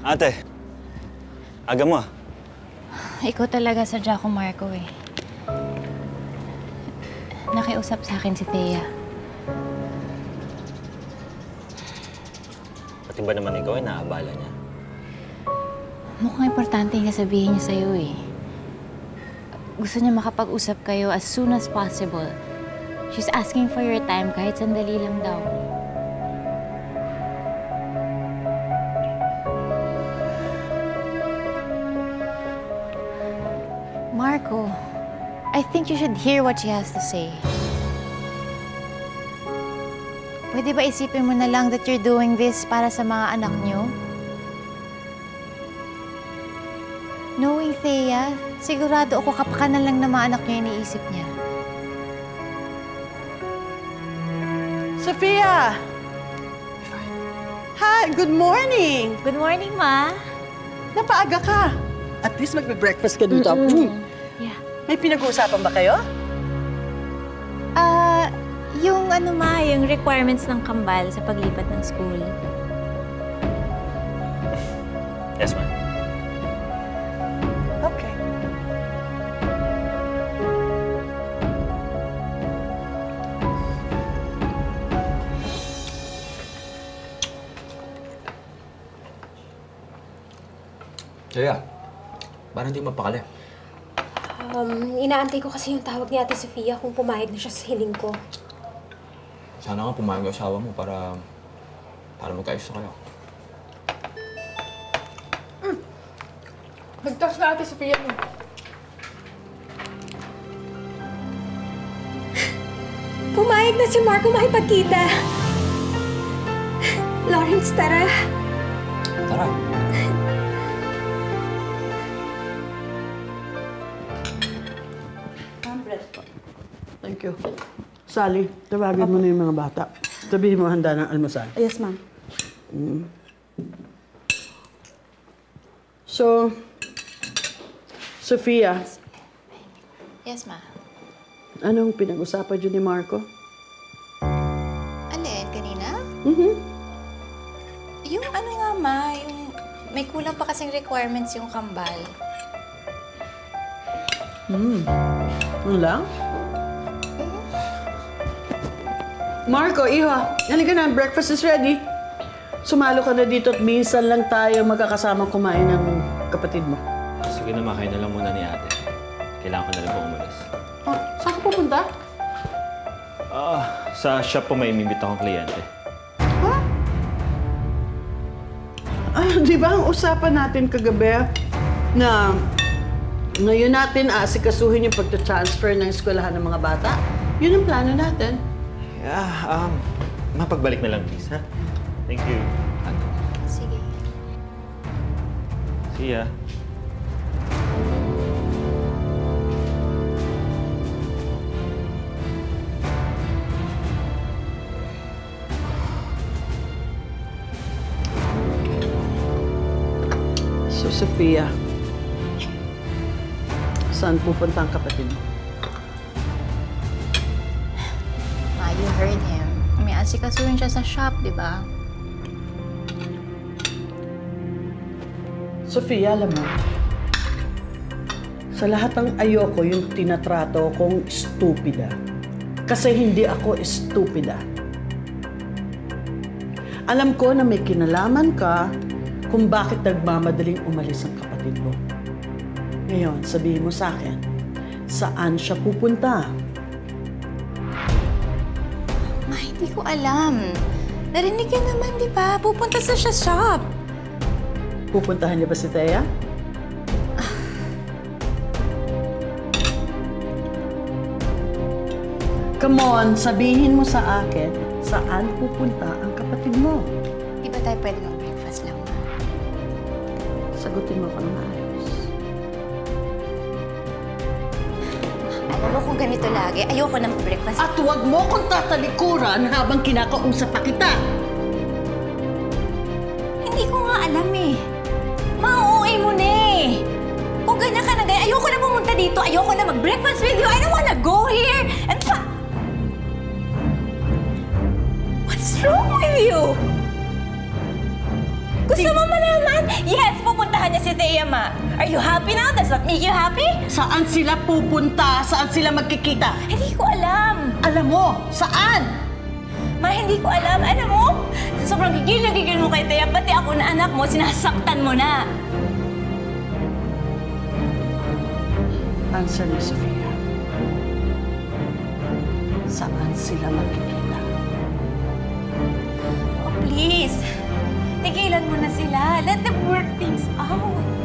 Ate, aga mo ah. Ikaw talaga sa Jaco Marco eh. Nakiusap sa akin si Thea. Pati ba naman ikaw ay naabala niya? Mukhang importante yung sabihin niya sa'yo eh. Gusto niya makapag-usap kayo as soon as possible. She's asking for your time kahit sandali lang daw. Marco, I think you should hear what she has to say. Pwede ba isipin mo na lang that you're doing this para sa mga anak niyo? Knowing Thea, sigurado ako kapakanan lang na mga anak niya iniisip niya. Sophia! Hi, good morning! Good morning, Ma. Napaaga ka. At least magbe-breakfast ka dito. Mm. Yeah. May pinag-uusapan ba kayo? Ah, yung ano ma, yung requirements ng kambal sa paglipat ng school. Yes, ma'am. Okay. Kaya, parang hindi mapakali. Um, inaantay ko kasi yung tawag ni Ate Sofia kung pumayag na siya sa hiling ko. Sana nga pumayag yung asawa mo para... para magkaayos na kayo. Nagtas na ate Sophia mo. Pumayag na si Marco makipagkita. Lawrence, tara. Tara. Thank you. Sally, tawagin mo na yung mga bata. Sabihin mo handa ng almusal. Yes, ma'am. So, Sophia, Yes, Ma. anong pinag-usapan dyan ni Marco? Alin, kanina? Mhm. Yung ano nga, Ma, yung may kulang pa kasing requirements yung kambal. Ano lang? Marco, iha, halika na, breakfast is ready. Sumalo ka na dito at minsan lang tayo magkakasama kumain ng kapatid mo. Sige na, makain na lang muna ni ate. Kailangan ko na lang po umalis. Oh, saan ka pupunta? Ah, sa shop po may imibita akong kliyente. Ay, di ba ang usapan natin kagabi na ngayon natin aasikasuhin yung pagta-transfer ng eskwelahan ng mga bata? Yun ang plano natin. Yeah, um, mapagbalik na lang please, ha? Thank you. Sige. See ya. So, Sophia, saan pupunta ang kapatid mo? You heard him. May asikasuhin siya sa shop, di ba? Sofia, alam mo, sa lahat ng ayoko yung tinatrato kong stupida. Kasi hindi ako stupida. Alam ko na may kinalaman ka kung bakit nagmamadaling umalis ang kapatid mo. Ngayon, sabihin mo sa akin, saan siya pupunta? Hindi ko alam. Narinig ka naman, di ba? Pupunta sa siya shop. Pupuntahan niya ba si Thea? Come on, sabihin mo sa akin, saan pupunta ang kapatid mo? Di ba tayo pwede mag-breakfast lang? Sagutin mo ako ng maayos. Mo kung ganito lagi, ayoko na mag-breakfast. At huwag mo kong tatalikuran habang kinakausap pa kita. Hindi ko nga alam eh. Ma-OA mo na eh. Kung ganyan ka na ganyan, ayoko na pumunta dito. Ayoko na mag-breakfast with you. I don't wanna go here. And pa... What's wrong with you? Gusto mo malaman? Yes, pupuntahan niya si Thea, ma. Are you happy now? Does that make you happy? Saan sila pupunta? Saan sila magkikita? Hindi ko alam. Alam mo, saan? Ma, hindi ko alam. Alam mo, sobrang gigil na gigil mo kay Thea. Pati ako na anak mo, sinasaktan mo na. Answer ni Sofia. Saan sila magkikita? Oh, please. Tigilan mo na sila. Let them work things out.